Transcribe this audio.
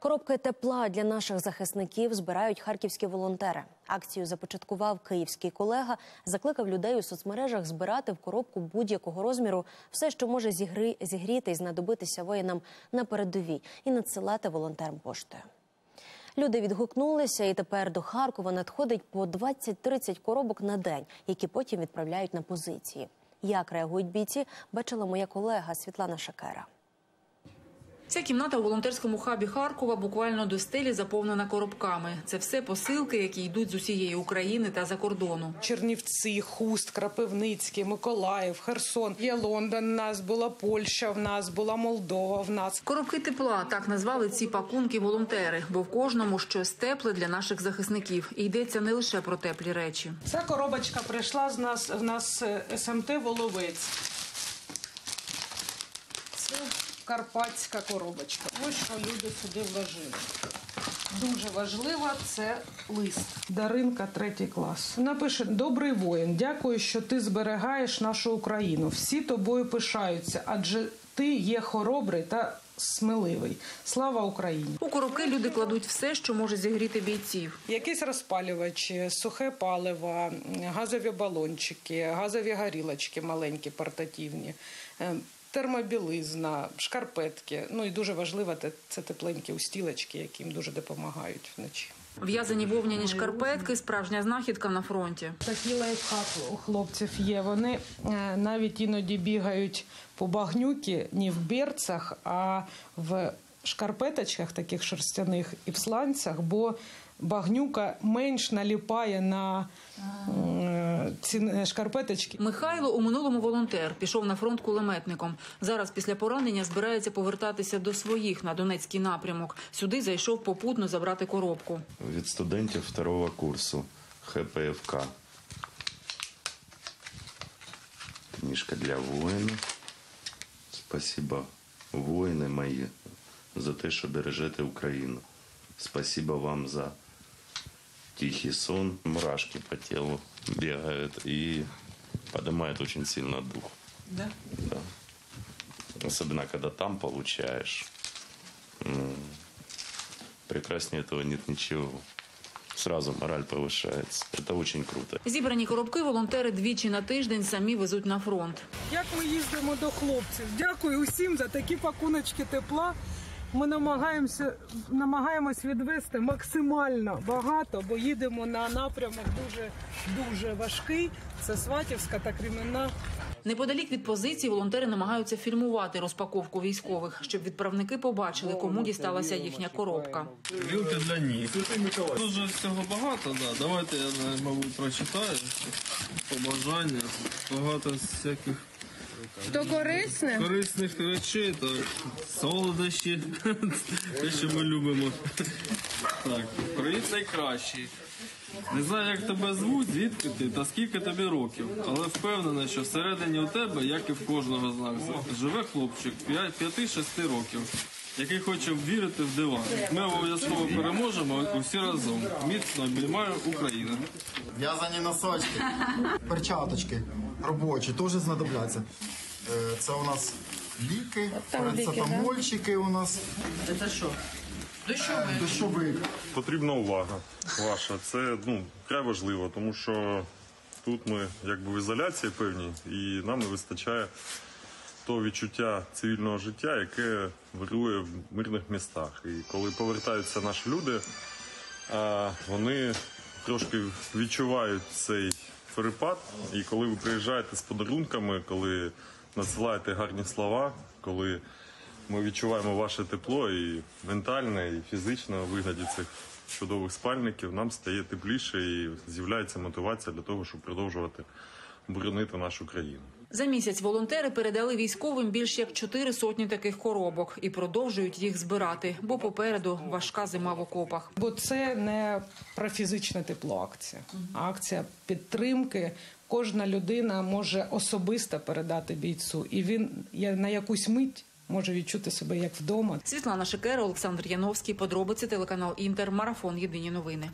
Коробки тепла для наших захисників збирають харківські волонтери. Акцію започаткував київський колега. Закликав людей у соцмережах збирати в коробку будь-якого розміру все, що може зігри... зігріти і знадобитися воїнам на передовій, і надсилати волонтерам поштою. Люди відгукнулися, і тепер до Харкова надходить по 20-30 коробок на день, які потім відправляють на позиції. Як реагують бійці, бачила моя колега Світлана Шакера. Ця кімната у волонтерському хабі Харкова буквально до стелі заповнена коробками. Це все посилки, які йдуть з усієї України та за кордону. Чернівці, Хуст, Крапивницький, Миколаїв, Херсон. Є Лондон. В нас була Польща. В нас була Молдова. В нас Коробки тепла так назвали ці пакунки волонтери, бо в кожному щось тепле для наших захисників. І йдеться не лише про теплі речі. ця коробочка прийшла з нас. В нас е, СМТ Воловець. Це карпатська коробочка. Ось що люди сюди вложили. Дуже важливо це лист. Даринка, третій клас. Напише Добрий воїн. Дякую, що ти зберігаєш нашу Україну. Всі тобою пишаються, адже ти є хоробрий та сміливий. Слава Україні! У коробки люди кладуть все, що може зігріти бійців. Якісь розпалювачі, сухе паливо, газові балончики, газові горілочки маленькі, портативні, е, термобілизна, шкарпетки. Ну і дуже важливо це тепленькі устілочки, які їм дуже допомагають вночі. В'язані вовняні шкарпетки справжня знахідка на фронті. Такий лайфхак у хлопців є. Вони е, навіть іноді бігають по багнюки не в берцах, а в шкарпеточках таких шерстяних і в сланцях, бо багнюка менш наліпає на ці е, шкарпеточки. Михайло у минулому волонтер пішов на фронт кулеметником. Зараз після поранення збирається повертатися до своїх на Донецький напрямок. Сюди зайшов попутно забрати коробку. від студентів второго курсу ХПФК. Книжка для воїнів. Спасибо, воїни мої, за те, що бережете Україну. Спасибо вам за тихий сон. Мурашки по телу бегают и поднимает очень сильно дух. Да? Да. Особенно, когда там получаешь. М, Прекраснее этого нет ничего. Сразу мораль повышается. Это очень круто. Зібрані коробки волонтери двічі на тиждень самі везуть на фронт. Як ми їздимо до хлопців? Дякую усім за такі пакуночки тепла. Ми намагаємося намагаємось відвести максимально багато, бо їдемо на напрямок дуже дуже важкий. Це Сватівська та Кремінна. Неподалік від позиції волонтери намагаються фільмувати розпаковку військових, щоб відправники побачили, кому дісталася їхня коробка. Вілки для ніг. Дуже всього багато, да. Давайте я, мабуть, прочитаю. Побажання. Багато всяких То корисне? корисних речей, так. Солодощі. Те, що ми любимо. Так, привіт найкращий. Не знаю, як тебе звуть, звідки ти та скільки тобі років, але впевнений, що всередині у тебе, як і в кожного з нас, живе хлопчик 5-6 років, який хоче вірити в дива. Ми обов'язково переможемо усі разом. Міцно обіймаю Україну. В'язані носочки, перчаточки робочі теж знадобляться. Е, Це у нас ліки, парацетамольчики у нас. Це що? Дощовик. Потрібна увага ваша. Це ну вкрай важливо, тому що тут ми якби в ізоляції певній, і нам не вистачає того відчуття цивільного життя, яке вирує в мирних містах. І коли повертаються наші люди, вони трошки відчувають цей перепад. І коли ви приїжджаєте з подарунками, коли надсилаєте гарні слова, коли ми відчуваємо ваше тепло і ментальне, і фізично в вигляді цих чудових спальників, нам стає тепліше і з'являється мотивація для того, щоб продовжувати боронити нашу країну. За місяць волонтери передали військовим більш як чотири сотні таких коробок і продовжують їх збирати, бо попереду важка зима в окопах. Бо це не про фізичне тепло акція, а акція підтримки. Кожна людина може особисто передати бійцю, і він я- на якусь мить може відчути себе як вдома. Світлана Шикера, Олександр Яновський. Подробиці телеканал Інтер. Марафон. Єдині новини.